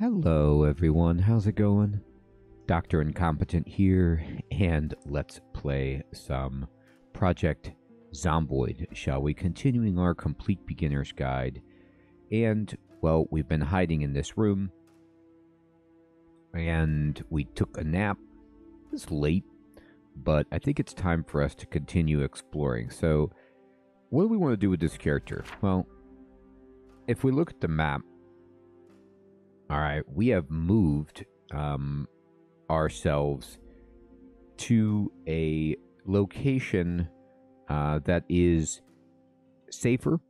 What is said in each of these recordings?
Hello, everyone. How's it going? Dr. Incompetent here, and let's play some Project Zomboid, shall we? Continuing our complete beginner's guide. And, well, we've been hiding in this room, and we took a nap. It's late, but I think it's time for us to continue exploring. So, what do we want to do with this character? Well, if we look at the map, all right, we have moved um, ourselves to a location uh, that is safer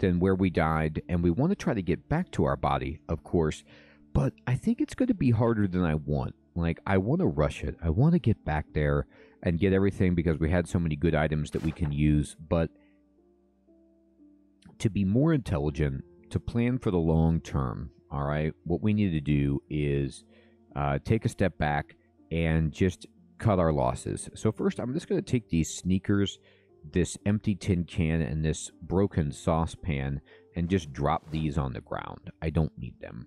than where we died, and we want to try to get back to our body, of course. But I think it's going to be harder than I want. Like, I want to rush it. I want to get back there and get everything because we had so many good items that we can use. But to be more intelligent, to plan for the long term, all right, what we need to do is uh, take a step back and just cut our losses. So, first, I'm just going to take these sneakers, this empty tin can, and this broken saucepan and just drop these on the ground. I don't need them.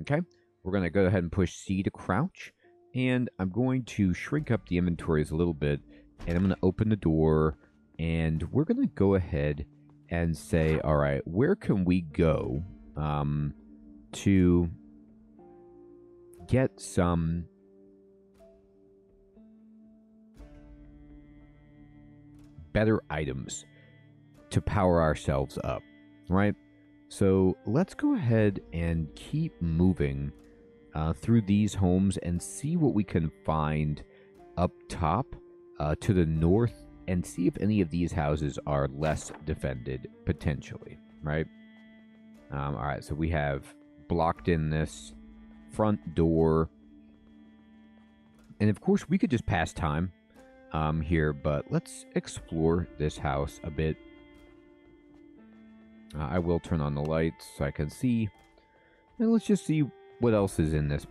Okay, we're going to go ahead and push C to crouch, and I'm going to shrink up the inventories a little bit, and I'm going to open the door, and we're going to go ahead and say, all right, where can we go um, to get some better items to power ourselves up, right? So let's go ahead and keep moving uh, through these homes and see what we can find up top uh, to the north and see if any of these houses are less defended potentially, right? Um, all right, so we have blocked in this front door. And of course, we could just pass time um, here, but let's explore this house a bit. Uh, I will turn on the lights so I can see. And let's just see what else is in this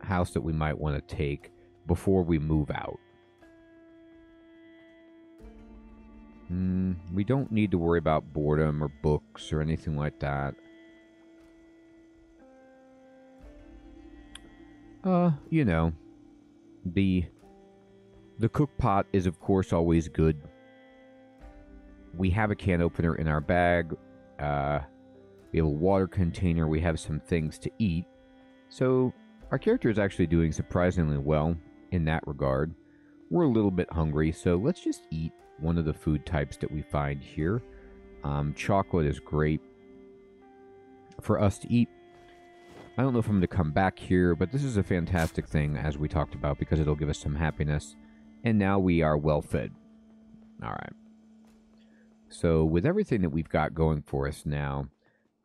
house that we might want to take before we move out. Mm, we don't need to worry about boredom or books or anything like that. Uh, you know, the the cook pot is of course always good. We have a can opener in our bag. Uh, we have a water container. We have some things to eat. So our character is actually doing surprisingly well in that regard. We're a little bit hungry, so let's just eat one of the food types that we find here. Um, chocolate is great for us to eat. I don't know if I'm going to come back here, but this is a fantastic thing, as we talked about, because it'll give us some happiness. And now we are well fed. All right. So, with everything that we've got going for us now,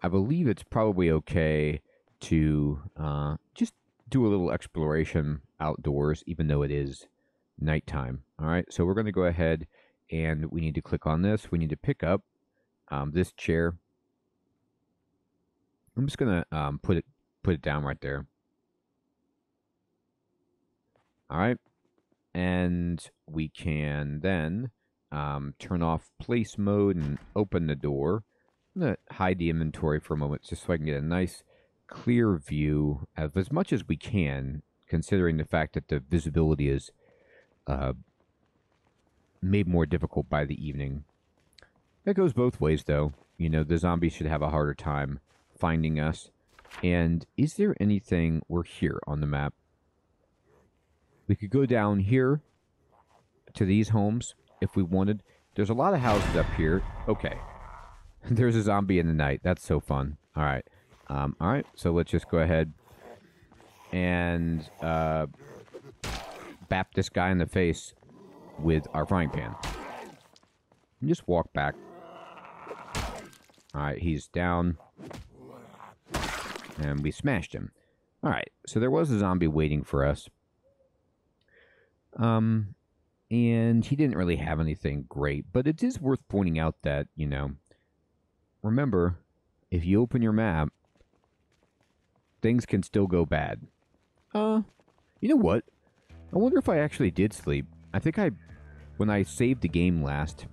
I believe it's probably okay to uh, just do a little exploration outdoors, even though it is nighttime. All right. So, we're going to go ahead and we need to click on this. We need to pick up um, this chair. I'm just gonna um, put it put it down right there. All right, and we can then um, turn off place mode and open the door. I'm gonna hide the inventory for a moment just so I can get a nice clear view of as much as we can, considering the fact that the visibility is uh, made more difficult by the evening. That goes both ways, though. You know, the zombies should have a harder time finding us. And is there anything... We're here on the map. We could go down here to these homes if we wanted. There's a lot of houses up here. Okay. There's a zombie in the night. That's so fun. All right. Um, all right. So let's just go ahead and uh, bap this guy in the face with our frying pan. And just walk back. Alright, he's down. And we smashed him. Alright, so there was a zombie waiting for us. Um, and he didn't really have anything great, but it is worth pointing out that, you know, remember, if you open your map, things can still go bad. Uh, you know what? I wonder if I actually did sleep. I think I, when I saved the game last,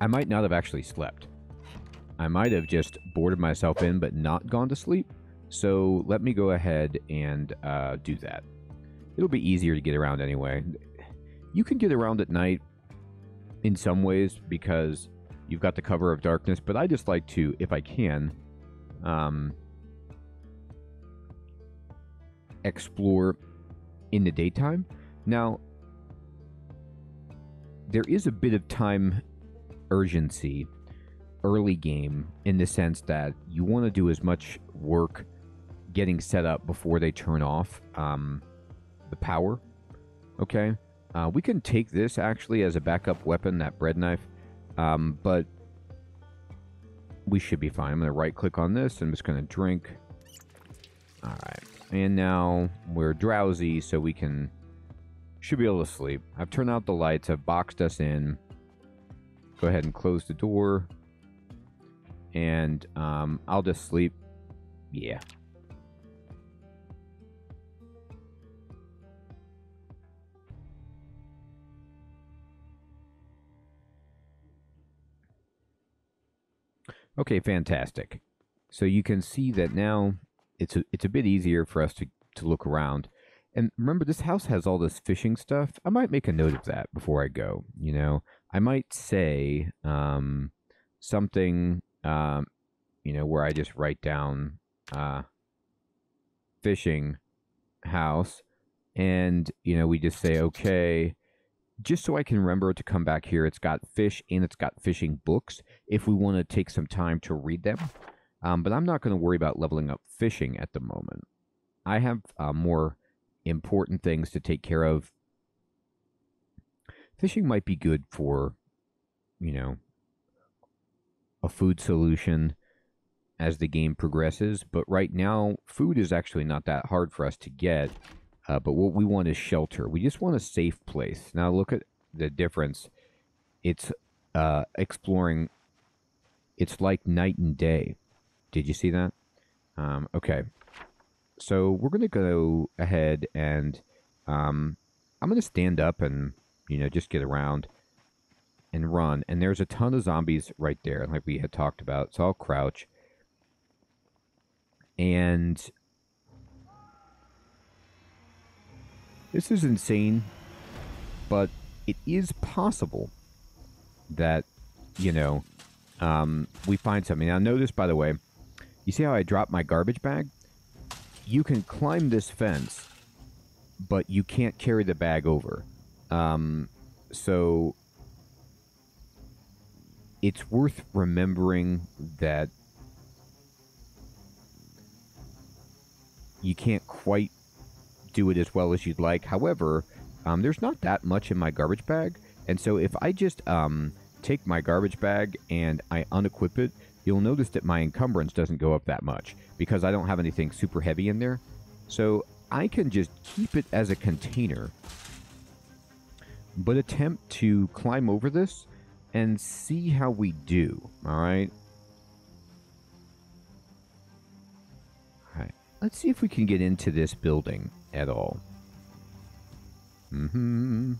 I might not have actually slept. I might have just boarded myself in but not gone to sleep. So let me go ahead and uh, do that. It'll be easier to get around anyway. You can get around at night in some ways because you've got the cover of darkness, but I just like to, if I can, um, explore in the daytime. Now, there is a bit of time urgency early game in the sense that you want to do as much work getting set up before they turn off um, the power. Okay. Uh, we can take this actually as a backup weapon, that bread knife, um, but we should be fine. I'm going to right click on this. I'm just going to drink. All right. And now we're drowsy, so we can should be able to sleep. I've turned out the lights. I've boxed us in. Go ahead and close the door. And um, I'll just sleep. Yeah. Okay, fantastic. So you can see that now it's a, it's a bit easier for us to, to look around. And remember, this house has all this fishing stuff. I might make a note of that before I go. You know, I might say um, something, um, you know, where I just write down uh, fishing house, and you know, we just say okay, just so I can remember to come back here. It's got fish and it's got fishing books. If we want to take some time to read them, um, but I'm not going to worry about leveling up fishing at the moment. I have uh, more important things to take care of. Fishing might be good for, you know, a food solution as the game progresses, but right now, food is actually not that hard for us to get. Uh, but what we want is shelter. We just want a safe place. Now, look at the difference. It's uh, exploring, it's like night and day. Did you see that? Um, okay. So we're going to go ahead and um, I'm going to stand up and, you know, just get around and run. And there's a ton of zombies right there, like we had talked about. So I'll crouch. And this is insane, but it is possible that, you know, um, we find something. Now, notice, by the way, you see how I dropped my garbage bag? you can climb this fence, but you can't carry the bag over. Um, so it's worth remembering that you can't quite do it as well as you'd like. However, um, there's not that much in my garbage bag, and so if I just um, take my garbage bag and I unequip it, you'll notice that my encumbrance doesn't go up that much because I don't have anything super heavy in there. So I can just keep it as a container, but attempt to climb over this and see how we do. All right. All right. Let's see if we can get into this building at all. Mm-hmm.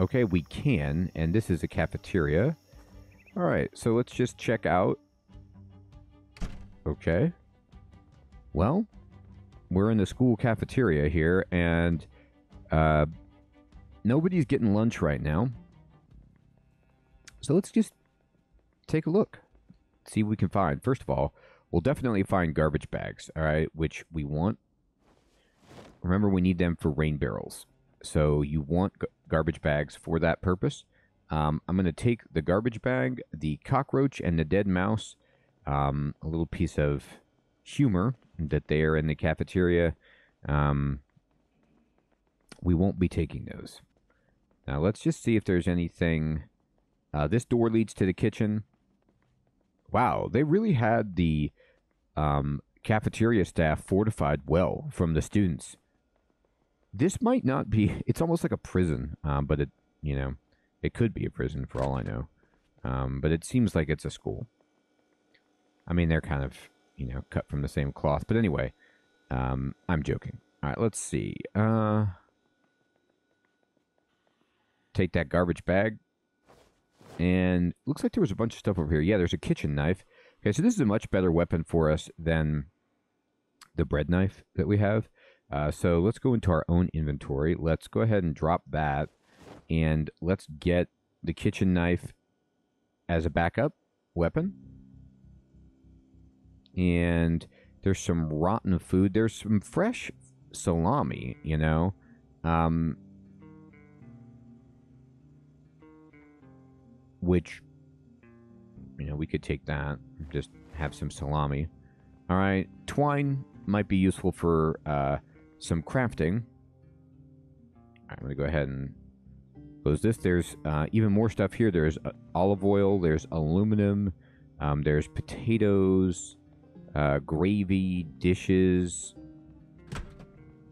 Okay, we can, and this is a cafeteria. All right, so let's just check out. Okay. Well, we're in the school cafeteria here, and uh, nobody's getting lunch right now. So let's just take a look, see what we can find. First of all, we'll definitely find garbage bags, all right, which we want. Remember, we need them for rain barrels. So you want garbage bags for that purpose. Um, I'm going to take the garbage bag, the cockroach, and the dead mouse. Um, a little piece of humor that they are in the cafeteria. Um, we won't be taking those. Now let's just see if there's anything. Uh, this door leads to the kitchen. Wow, they really had the um, cafeteria staff fortified well from the students. This might not be. It's almost like a prison, um, but it, you know, it could be a prison for all I know. Um, but it seems like it's a school. I mean, they're kind of, you know, cut from the same cloth. But anyway, um, I'm joking. All right, let's see. Uh, take that garbage bag. And looks like there was a bunch of stuff over here. Yeah, there's a kitchen knife. Okay, so this is a much better weapon for us than the bread knife that we have. Uh, so let's go into our own inventory. Let's go ahead and drop that. And let's get the kitchen knife as a backup weapon. And there's some rotten food. There's some fresh salami, you know. Um, which, you know, we could take that. Just have some salami. All right. Twine might be useful for uh, some crafting. I'm going to go ahead and close this. There's uh, even more stuff here. There's uh, olive oil. There's aluminum. Um, there's potatoes, uh, gravy, dishes,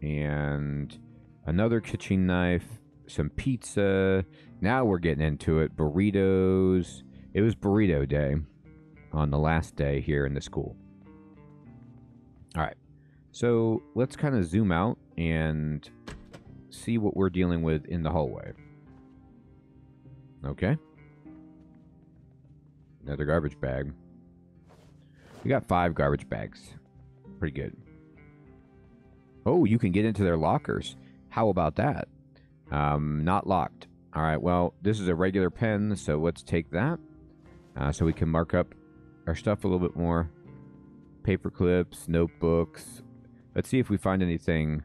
and another kitchen knife, some pizza. Now we're getting into it. Burritos. It was burrito day on the last day here in the school. All right. So let's kind of zoom out and see what we're dealing with in the hallway. Okay. Another garbage bag. We got five garbage bags. Pretty good. Oh, you can get into their lockers. How about that? Um, not locked. All right, well, this is a regular pen, so let's take that. Uh, so we can mark up our stuff a little bit more. Paper clips, notebooks. Let's see if we find anything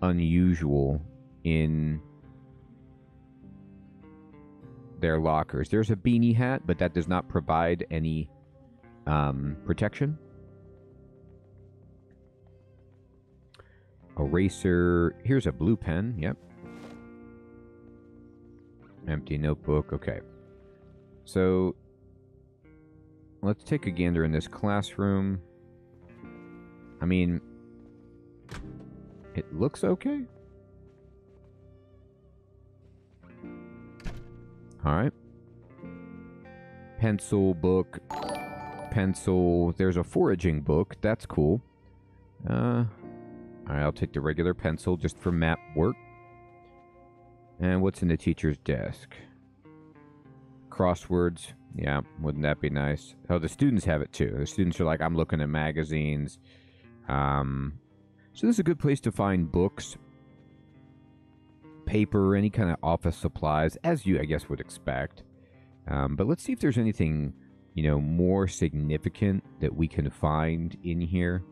unusual in their lockers. There's a beanie hat, but that does not provide any um, protection. Eraser. Here's a blue pen. Yep. Empty notebook. Okay. So let's take a gander in this classroom. I mean, it looks okay. All right. Pencil, book, pencil. There's a foraging book. That's cool. Uh, all right, I'll take the regular pencil just for map work. And what's in the teacher's desk? Crosswords. Yeah, wouldn't that be nice? Oh, the students have it too. The students are like, I'm looking at magazines. Um, so this is a good place to find books, paper, any kind of office supplies, as you, I guess, would expect. Um, but let's see if there's anything, you know, more significant that we can find in here.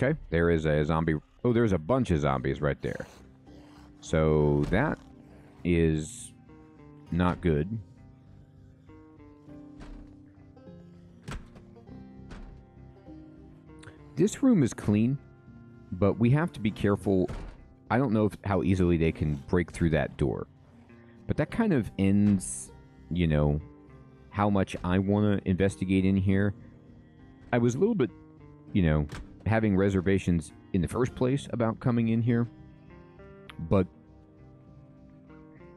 Okay, there is a zombie. Oh, there's a bunch of zombies right there. So that is not good. This room is clean, but we have to be careful. I don't know if, how easily they can break through that door. But that kind of ends, you know, how much I want to investigate in here. I was a little bit, you know, having reservations in the first place about coming in here. But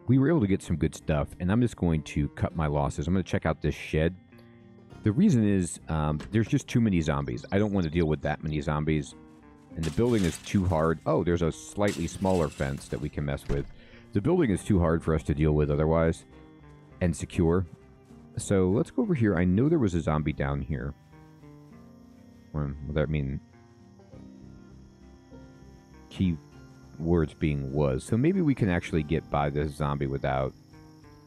we were able to get some good stuff, and I'm just going to cut my losses. I'm going to check out this shed. The reason is um, there's just too many zombies. I don't want to deal with that many zombies. And the building is too hard. Oh, there's a slightly smaller fence that we can mess with. The building is too hard for us to deal with otherwise and secure. So let's go over here. I know there was a zombie down here. Well, that mean key words being was. So maybe we can actually get by this zombie without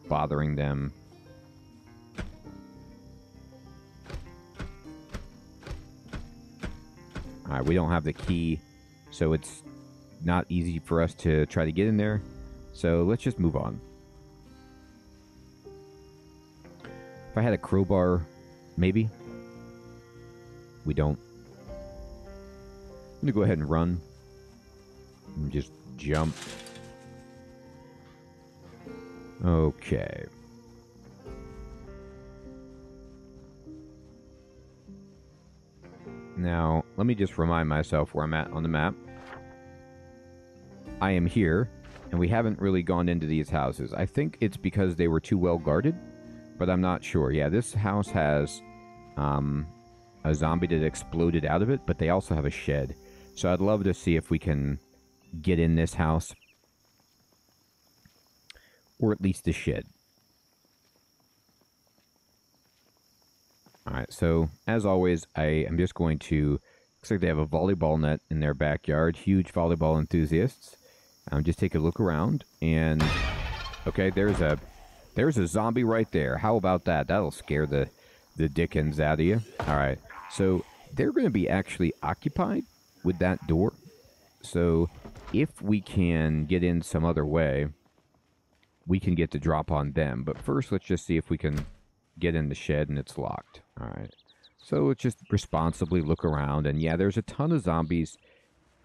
bothering them. Alright, we don't have the key, so it's not easy for us to try to get in there. So let's just move on. If I had a crowbar, maybe. We don't. I'm going to go ahead and run. And just jump. Okay. Now, let me just remind myself where I'm at on the map. I am here, and we haven't really gone into these houses. I think it's because they were too well guarded, but I'm not sure. Yeah, this house has um, a zombie that exploded out of it, but they also have a shed. So I'd love to see if we can get in this house. Or at least the shed. Alright, so as always, I am just going to... Looks like they have a volleyball net in their backyard. Huge volleyball enthusiasts. Um, just take a look around and... Okay, there's a... There's a zombie right there. How about that? That'll scare the, the dickens out of you. Alright, so they're going to be actually occupied with that door. So if we can get in some other way, we can get the drop on them. But first, let's just see if we can get in the shed and it's locked. All right. So let's just responsibly look around. And yeah, there's a ton of zombies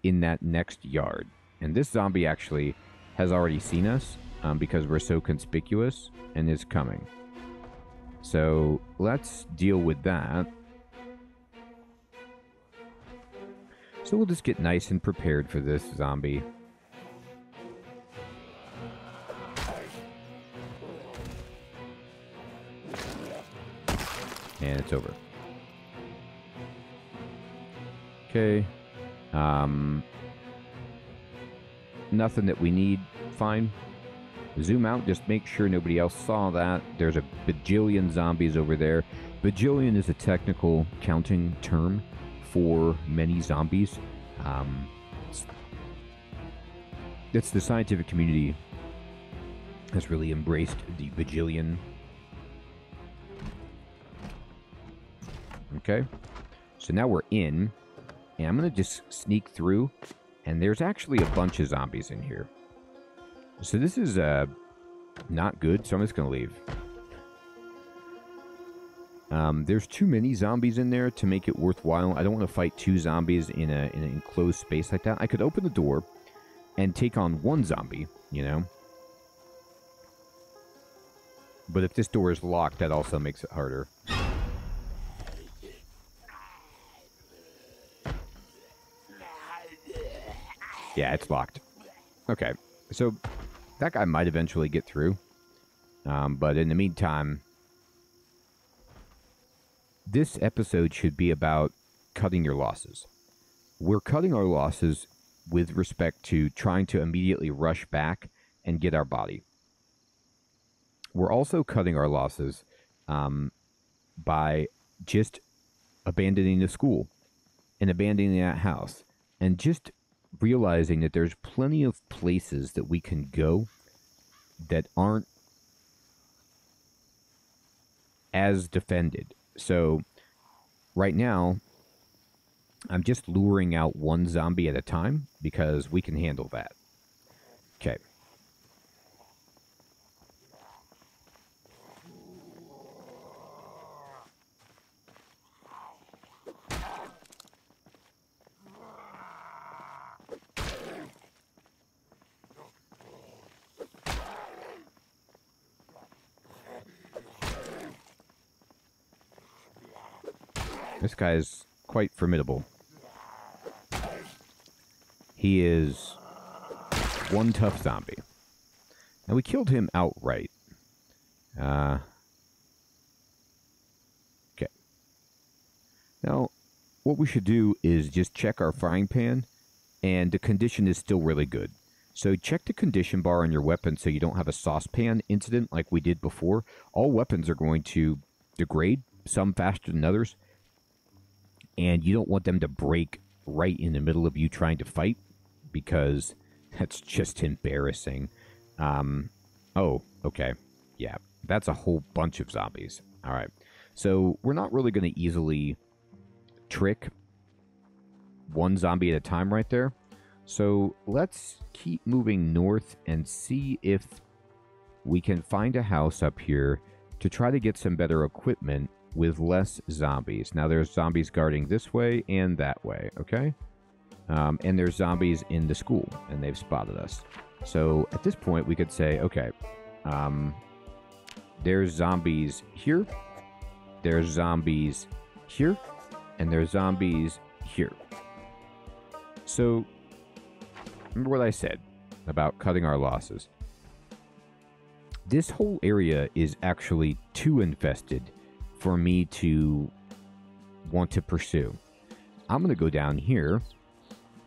in that next yard. And this zombie actually has already seen us um, because we're so conspicuous and is coming. So let's deal with that. So we'll just get nice and prepared for this zombie. And it's over. Okay. Um, nothing that we need. Fine. Zoom out. Just make sure nobody else saw that. There's a bajillion zombies over there. Bajillion is a technical counting term for many zombies. Um, it's the scientific community has really embraced the bajillion. Okay, so now we're in, and I'm gonna just sneak through, and there's actually a bunch of zombies in here. So this is uh, not good, so I'm just gonna leave. Um, there's too many zombies in there to make it worthwhile. I don't want to fight two zombies in, a, in an enclosed space like that. I could open the door and take on one zombie, you know? But if this door is locked, that also makes it harder. Yeah, it's locked. Okay, so that guy might eventually get through. Um, but in the meantime, this episode should be about cutting your losses. We're cutting our losses with respect to trying to immediately rush back and get our body. We're also cutting our losses um, by just abandoning the school and abandoning that house and just realizing that there's plenty of places that we can go that aren't as defended so right now, I'm just luring out one zombie at a time because we can handle that. Okay. This guy is quite formidable. He is one tough zombie. Now, we killed him outright. Uh, okay. Now, what we should do is just check our frying pan, and the condition is still really good. So check the condition bar on your weapon so you don't have a saucepan incident like we did before. All weapons are going to degrade, some faster than others and you don't want them to break right in the middle of you trying to fight because that's just embarrassing. Um, oh, okay. Yeah, that's a whole bunch of zombies. All right. So we're not really going to easily trick one zombie at a time right there. So let's keep moving north and see if we can find a house up here to try to get some better equipment with less zombies. Now there's zombies guarding this way and that way, okay? Um, and there's zombies in the school, and they've spotted us. So at this point, we could say, okay, um, there's zombies here, there's zombies here, and there's zombies here. So remember what I said about cutting our losses. This whole area is actually too infested for me to want to pursue. I'm going to go down here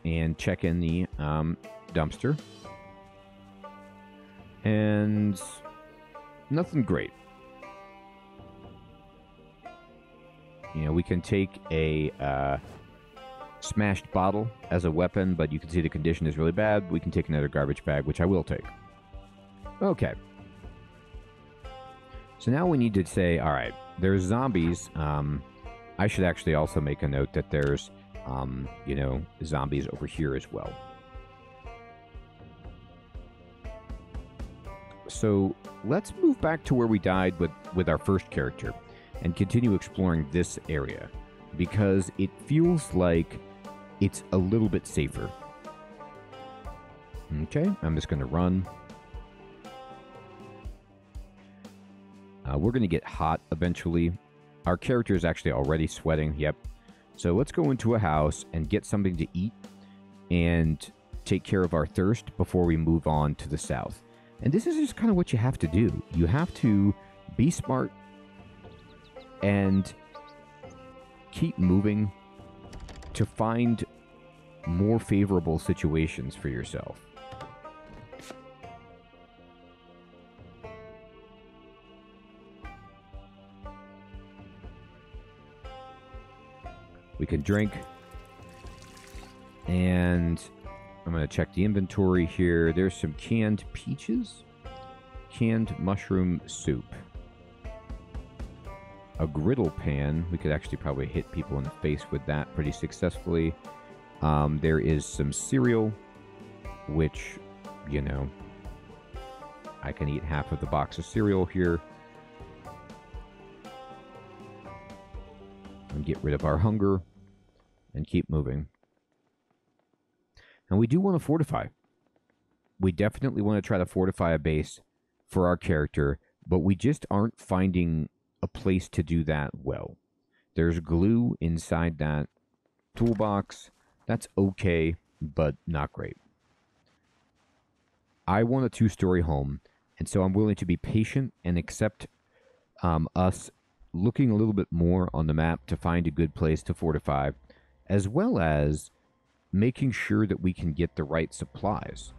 and check in the um, dumpster. And nothing great. You know, we can take a uh, smashed bottle as a weapon, but you can see the condition is really bad. We can take another garbage bag, which I will take. Okay. So now we need to say, all right, there's zombies. Um, I should actually also make a note that there's, um, you know, zombies over here as well. So let's move back to where we died with, with our first character and continue exploring this area because it feels like it's a little bit safer. Okay, I'm just going to run. Uh, we're going to get hot eventually. Our character is actually already sweating. Yep. So let's go into a house and get something to eat and take care of our thirst before we move on to the south. And this is just kind of what you have to do. You have to be smart and keep moving to find more favorable situations for yourself. We can drink. And I'm going to check the inventory here. There's some canned peaches, canned mushroom soup, a griddle pan. We could actually probably hit people in the face with that pretty successfully. Um, there is some cereal, which, you know, I can eat half of the box of cereal here. And get rid of our hunger and keep moving. And we do want to fortify. We definitely want to try to fortify a base for our character, but we just aren't finding a place to do that well. There's glue inside that toolbox. That's okay, but not great. I want a two story home, and so I'm willing to be patient and accept um, us looking a little bit more on the map to find a good place to fortify as well as making sure that we can get the right supplies.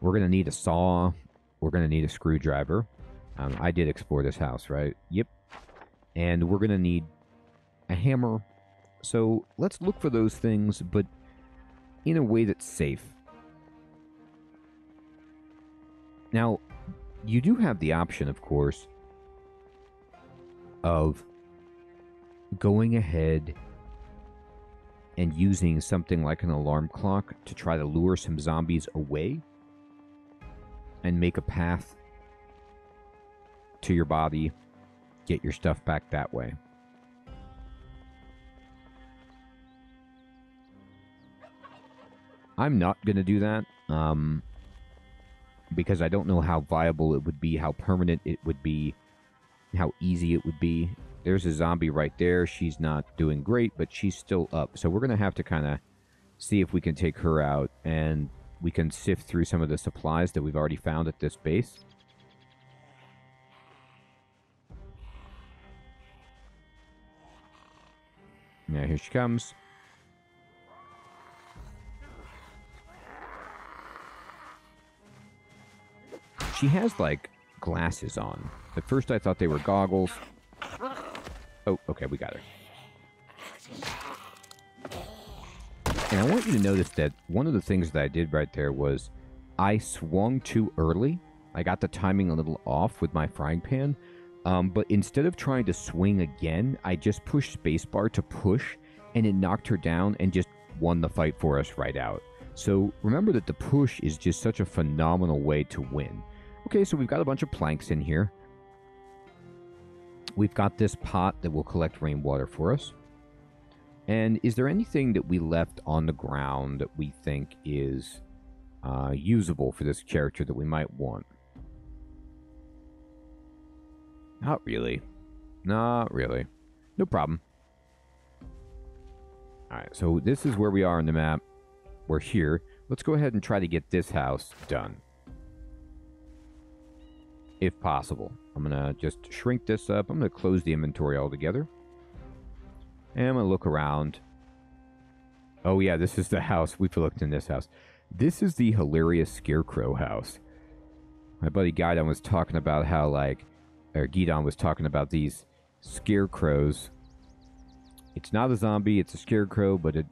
We're going to need a saw. We're going to need a screwdriver. Um, I did explore this house, right? Yep. And we're going to need a hammer. So let's look for those things, but in a way that's safe. Now, you do have the option, of course, of going ahead and using something like an alarm clock to try to lure some zombies away and make a path to your body, get your stuff back that way. I'm not going to do that um, because I don't know how viable it would be, how permanent it would be, how easy it would be. There's a zombie right there. She's not doing great, but she's still up. So we're going to have to kind of see if we can take her out and we can sift through some of the supplies that we've already found at this base. Now here she comes. She has like glasses on. At first I thought they were goggles. Oh, okay, we got her. And I want you to notice that one of the things that I did right there was I swung too early. I got the timing a little off with my frying pan. Um, but instead of trying to swing again, I just pushed spacebar to push, and it knocked her down and just won the fight for us right out. So remember that the push is just such a phenomenal way to win. Okay, so we've got a bunch of planks in here. We've got this pot that will collect rainwater for us. And is there anything that we left on the ground that we think is uh, usable for this character that we might want? Not really. Not really. No problem. Alright, so this is where we are on the map. We're here. Let's go ahead and try to get this house done. If possible. I'm going to just shrink this up. I'm going to close the inventory altogether. And I'm going to look around. Oh, yeah, this is the house. We've looked in this house. This is the hilarious Scarecrow house. My buddy Guidon was talking about how, like, or Gidon was talking about these scarecrows. It's not a zombie, it's a scarecrow, but it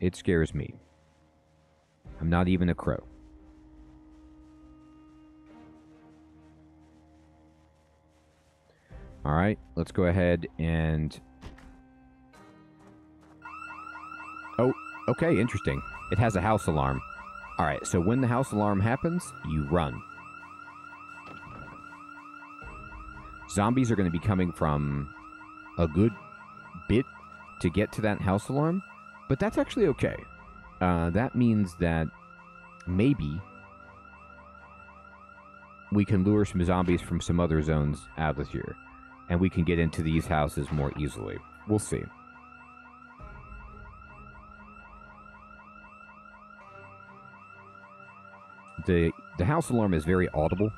it scares me. I'm not even a crow. All right, let's go ahead and. Oh, okay, interesting. It has a house alarm. All right, so when the house alarm happens, you run. Zombies are going to be coming from a good bit to get to that house alarm, but that's actually okay. Uh, that means that maybe we can lure some zombies from some other zones out of here, and we can get into these houses more easily. We'll see. The, the house alarm is very audible.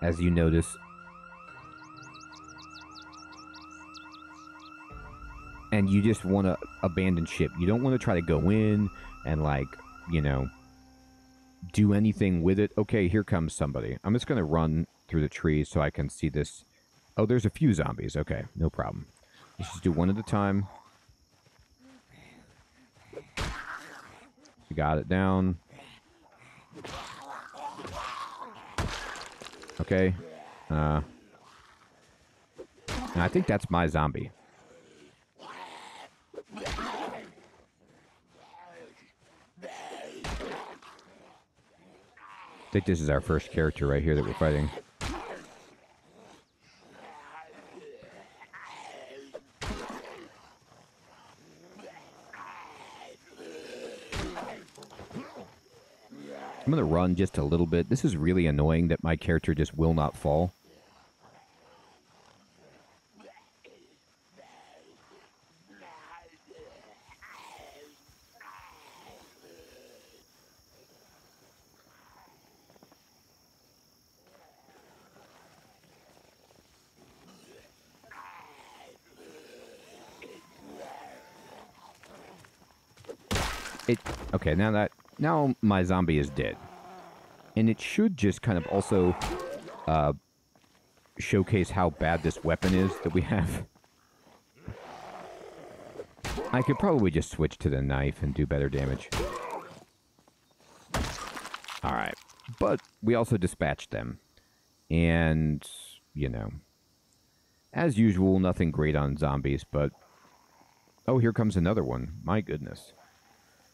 As you notice, and you just want to abandon ship. You don't want to try to go in and like, you know, do anything with it. Okay, here comes somebody. I'm just going to run through the trees so I can see this. Oh, there's a few zombies. Okay, no problem. Let's just do one at a time. Got it down. Okay. Uh, I think that's my zombie. I think this is our first character right here that we're fighting. I'm going to run just a little bit. This is really annoying that my character just will not fall. It okay now that now my zombie is dead, and it should just kind of also uh, showcase how bad this weapon is that we have. I could probably just switch to the knife and do better damage. Alright. But we also dispatched them. And, you know. As usual, nothing great on zombies, but... Oh, here comes another one. My goodness.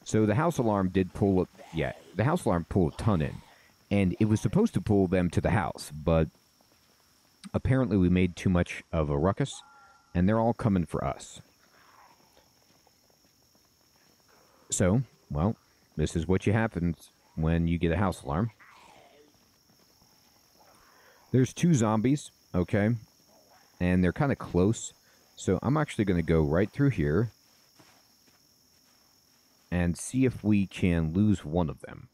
So the house alarm did pull up. Yeah, the house alarm pulled a ton in, and it was supposed to pull them to the house, but apparently we made too much of a ruckus, and they're all coming for us. So, well, this is what you happens when you get a house alarm. There's two zombies, okay, and they're kind of close. So I'm actually going to go right through here and see if we can lose one of them.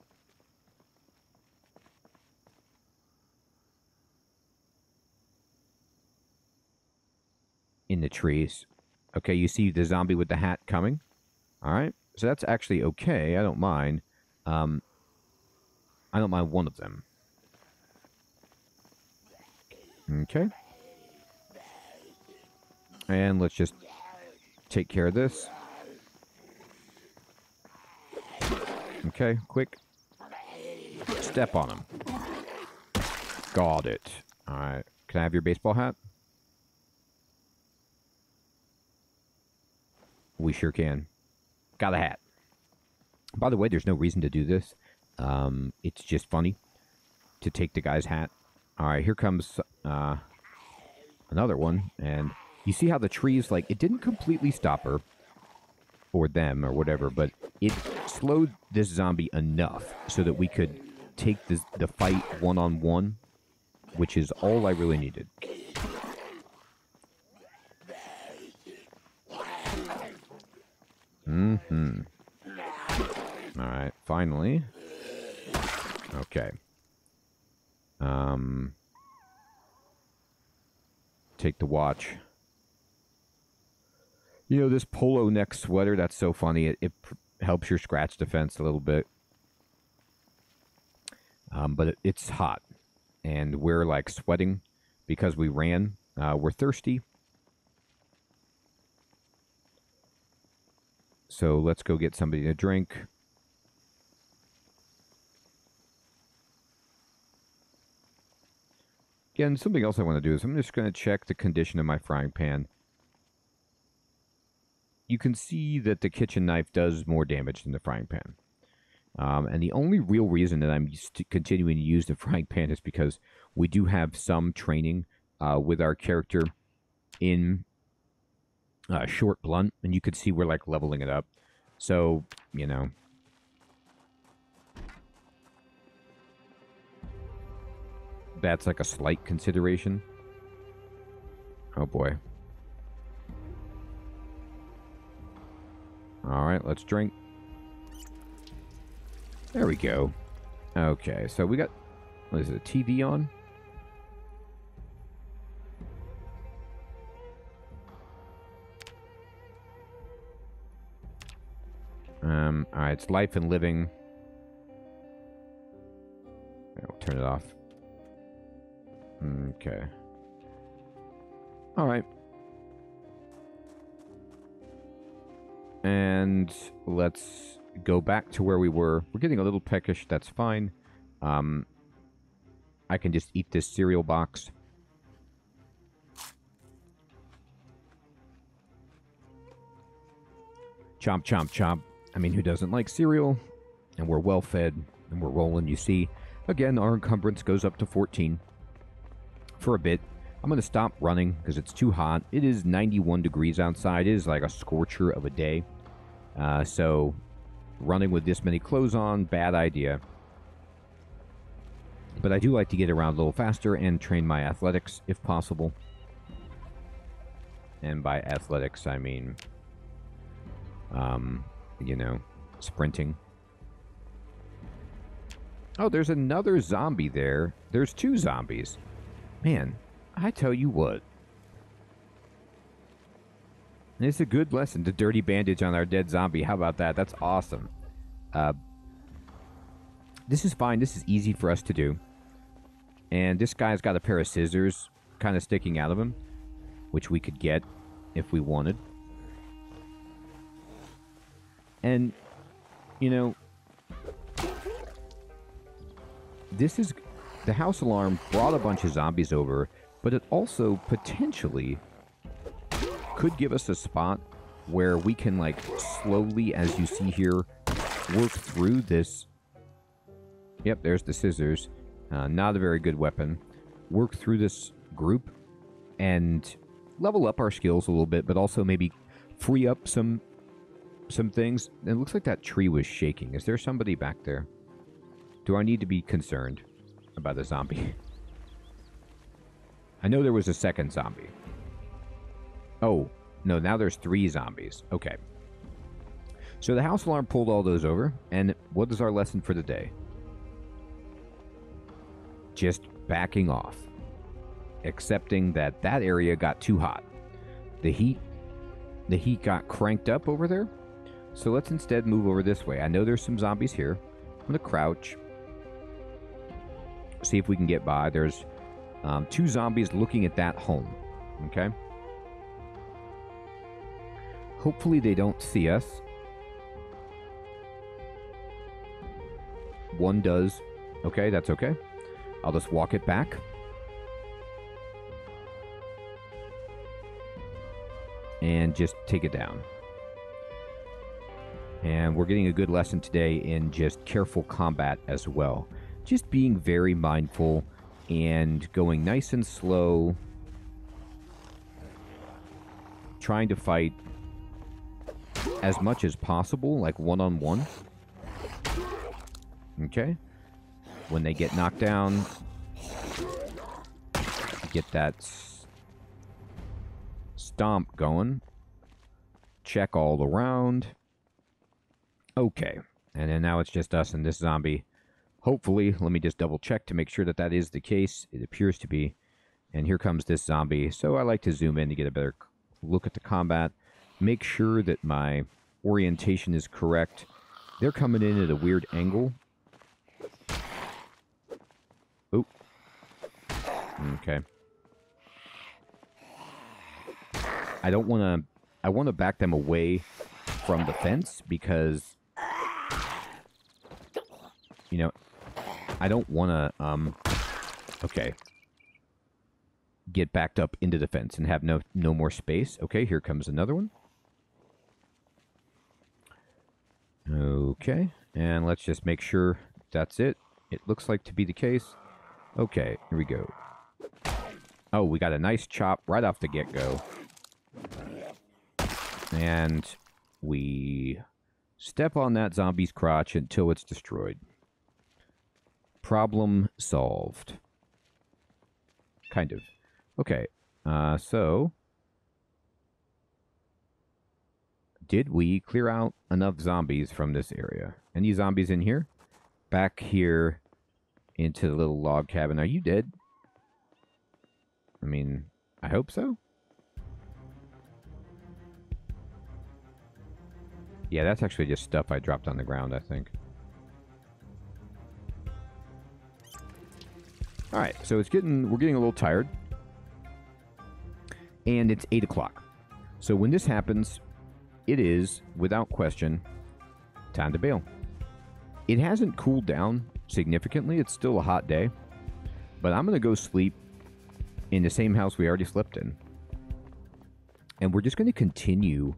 In the trees. Okay, you see the zombie with the hat coming? Alright, so that's actually okay. I don't mind. Um, I don't mind one of them. Okay. And let's just take care of this. Okay, quick. Step on him. Got it. Alright. Can I have your baseball hat? We sure can. Got a hat. By the way, there's no reason to do this. Um, it's just funny to take the guy's hat. Alright, here comes uh, another one. And you see how the trees, like, it didn't completely stop her or them or whatever, but it slowed this zombie enough so that we could take the, the fight one on one, which is all I really needed. Mm hmm. Alright, finally. Okay. Um, take the watch. You know, this polo neck sweater, that's so funny. It, it helps your scratch defense a little bit. Um, but it, it's hot. And we're like sweating because we ran. Uh, we're thirsty. So let's go get somebody to drink. Again, something else I want to do is I'm just going to check the condition of my frying pan. You can see that the kitchen knife does more damage than the frying pan. Um, and the only real reason that I'm continuing to use the frying pan is because we do have some training uh, with our character in uh, short blunt, and you can see we're like leveling it up. So, you know, that's like a slight consideration. Oh boy. All right, let's drink. There we go. Okay, so we got, what is it, a TV on? Um, alright, it's life and living. I'll turn it off. Okay. Alright. And let's go back to where we were. We're getting a little peckish, that's fine. Um, I can just eat this cereal box. Chomp, chomp, chomp. I mean, who doesn't like cereal? And we're well fed and we're rolling. You see, again, our encumbrance goes up to 14 for a bit. I'm going to stop running because it's too hot. It is 91 degrees outside. It is like a scorcher of a day. Uh, so running with this many clothes on, bad idea. But I do like to get around a little faster and train my athletics if possible. And by athletics, I mean, um, you know, sprinting. Oh, there's another zombie there. There's two zombies. Man, I tell you what. It's a good lesson. The dirty bandage on our dead zombie. How about that? That's awesome. Uh, this is fine. This is easy for us to do. And this guy's got a pair of scissors kind of sticking out of him, which we could get if we wanted. And, you know, this is the house alarm brought a bunch of zombies over, but it also potentially could give us a spot where we can like slowly, as you see here, work through this. Yep, there's the scissors. Uh, not a very good weapon. Work through this group and level up our skills a little bit, but also maybe free up some some things. It looks like that tree was shaking. Is there somebody back there? Do I need to be concerned about the zombie? I know there was a second zombie. Oh, no, now there's three zombies. Okay. So the house alarm pulled all those over, and what is our lesson for the day? Just backing off. Accepting that that area got too hot. The heat the heat got cranked up over there so let's instead move over this way. I know there's some zombies here. I'm to crouch. See if we can get by. There's um, two zombies looking at that home. Okay? Hopefully they don't see us. One does. Okay, that's okay. I'll just walk it back. And just take it down. And we're getting a good lesson today in just careful combat as well. Just being very mindful and going nice and slow. Trying to fight as much as possible, like one on one. Okay. When they get knocked down, get that stomp going. Check all around. Okay. And then now it's just us and this zombie. Hopefully, let me just double check to make sure that that is the case. It appears to be. And here comes this zombie. So I like to zoom in to get a better look at the combat. Make sure that my orientation is correct. They're coming in at a weird angle. Oop. Okay. I don't want to... I want to back them away from the fence because... You know, I don't want to... Um, okay. Get backed up into the fence and have no no more space. Okay, here comes another one. Okay, and let's just make sure that's it. It looks like to be the case. Okay, here we go. Oh, we got a nice chop right off the get-go. And we step on that zombie's crotch until it's destroyed. Problem solved. Kind of. Okay, uh, so... Did we clear out enough zombies from this area? Any zombies in here? Back here into the little log cabin. Are you dead? I mean, I hope so. Yeah, that's actually just stuff I dropped on the ground, I think. Alright, so it's getting we're getting a little tired. And it's eight o'clock. So when this happens, it is, without question, time to bail. It hasn't cooled down significantly. It's still a hot day. But I'm going to go sleep in the same house we already slept in. And we're just going to continue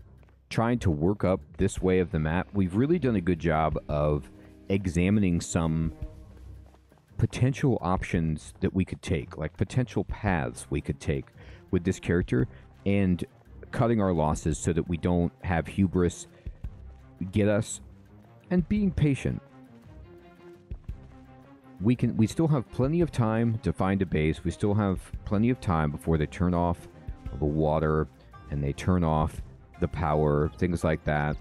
trying to work up this way of the map. We've really done a good job of examining some potential options that we could take, like potential paths we could take with this character. And cutting our losses so that we don't have hubris get us and being patient. We can we still have plenty of time to find a base. We still have plenty of time before they turn off the water and they turn off the power things like that.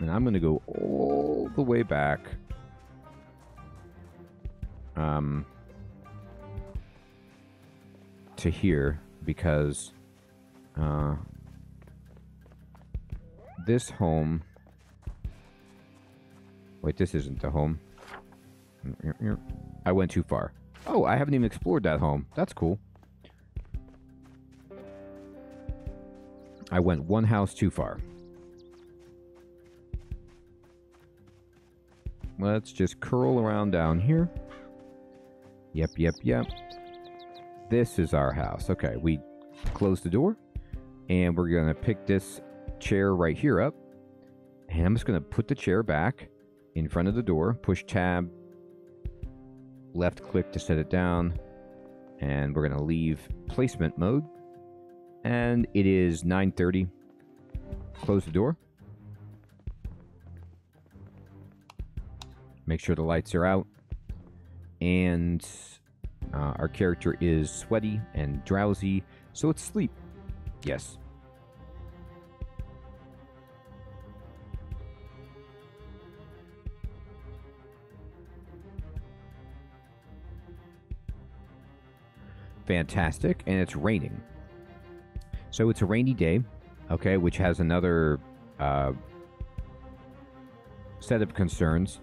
And i'm going to go all the way back. Um to here because uh, this home. Wait, this isn't the home. I went too far. Oh, I haven't even explored that home. That's cool. I went one house too far. Let's just curl around down here. Yep, yep, yep. This is our house. Okay, we close the door. And we're going to pick this chair right here up. And I'm just going to put the chair back in front of the door. Push tab. Left click to set it down. And we're going to leave placement mode. And it is 9.30. Close the door. Make sure the lights are out. And uh, our character is sweaty and drowsy, so it's sleep. Yes. Fantastic, and it's raining. So it's a rainy day, okay, which has another uh, set of concerns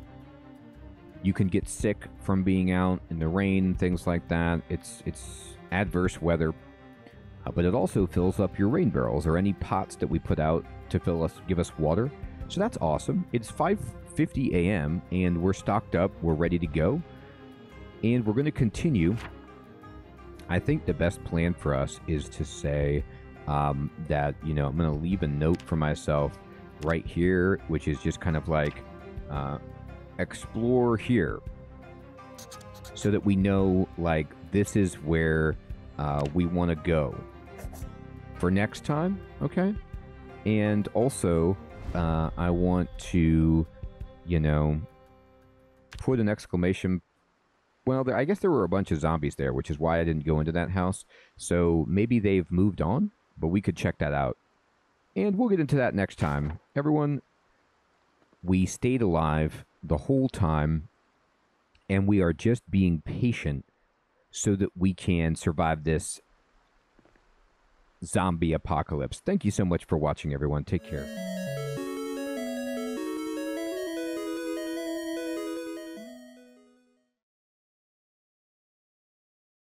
you can get sick from being out in the rain, things like that. It's it's adverse weather, uh, but it also fills up your rain barrels or any pots that we put out to fill us, give us water. So that's awesome. It's 5:50 a.m. and we're stocked up. We're ready to go, and we're going to continue. I think the best plan for us is to say um, that you know I'm going to leave a note for myself right here, which is just kind of like. Uh, explore here so that we know like this is where uh, we want to go. For next time okay? And also uh, i want to you know put an exclamation well there, i guess there were a bunch of zombies there which is why i didn't go into that house. So maybe they've moved on but we could check that out. And we'll get into that next time. Everyone we stayed alive the whole time, and we are just being patient so that we can survive this zombie apocalypse. Thank you so much for watching, everyone. Take care.